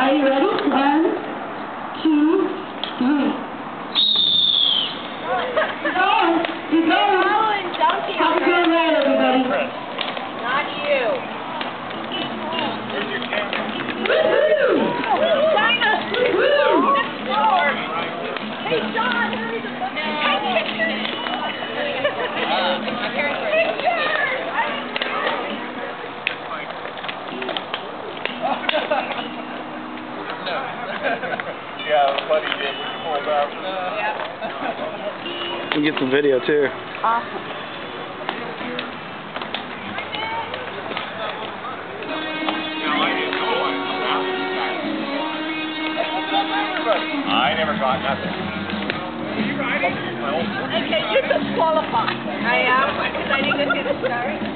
Are you ready? One, two, three. Keep going. Keep going. Following Duncan. Have a good night, everybody. Not you. Woo-hoo! China. Woo! Hey, John, hurry the yeah, the buddy did when you pulled up. We can get some video too. Awesome. I never got nothing. Okay, you're disqualified. I am, because I didn't go through the start. Yeah.